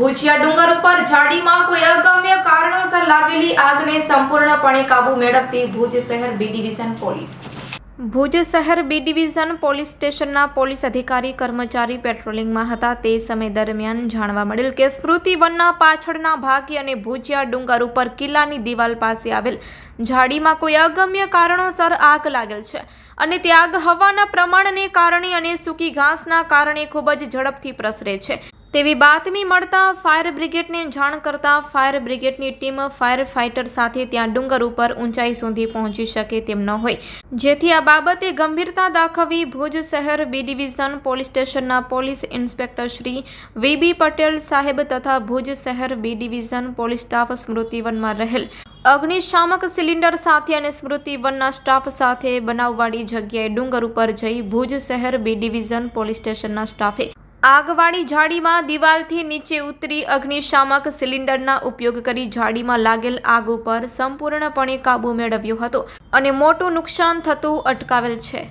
ભુજિયા ડુંગર ઉપર ઝાડીમાં કોઈ અગમ્ય કારણોસર લાગેલી આગને સંપૂર્ણપણે કાબુ મેળવતી ભુજ શહેર બી ડિવિઝન પોલીસ. ભુજ શહેર બી ડિવિઝન પોલીસ સ્ટેશનના પોલીસ અધિકારી કર્મચારી પેટ્રોલિંગમાં હતા. તે સમય દરમિયાન જાણવા મળેલ કે સ્મૃતિ વનના પાછળના ભાગે અને ભુજિયા ડુંગર ઉપર કિલ્લાની દિવાલ પાસે આવેલ ઝાડીમાં કોઈ અગમ્ય કારણોસર આગ લાગેલ છે અને તે આગ હવાના પ્રમાણને કારણે અને સૂકી ઘાસના કારણે ખૂબ જ ઝડપથી પ્રસરે છે. તેવી બાતમી મળતા ફાયર બ્રિગેડને જાણ કરતા ફાયર બ્રિગેડની ટીમ ફાયર ફાઇટર સાથે ત્યાં ડુંગર ઉપર ઊંચાઈ સુધી પહોંચી શકે તેમ ન હોય. જેથી આ બાબતે ગંભીરતા દાખવી ભુજ શહેર બી ડિવિઝન પોલીસ સ્ટેશનના police inspector Shri VB Patel સાહેબ તથા ભુજ શહેર બી ડિવિઝન પોલીસ સ્ટાફ સ્મૃતિવનમાં રહેલ. અગ્નિશામક સિલિન્ડર સાથે અને સ્મૃતિવનના સ્ટાફ સાથે બનાવવાળી જગ્યાએ ડુંગર ઉપર જઈ ભુજ શહેર બી ડિવિઝન પોલીસ સ્ટેશનના સ્ટાફે આગવાળી ઝાડીમાં દિવાલથી નીચે ઉતરી અગ્નિશામક સિલિન્ડરના ઉપયોગ કરી ઝાડીમાં લાગેલ આગ ઉપર સંપૂર્ણપણે કાબૂ મેળવ્યો હતો અને મોટું નુકસાન થતું અટકાવેલ છે.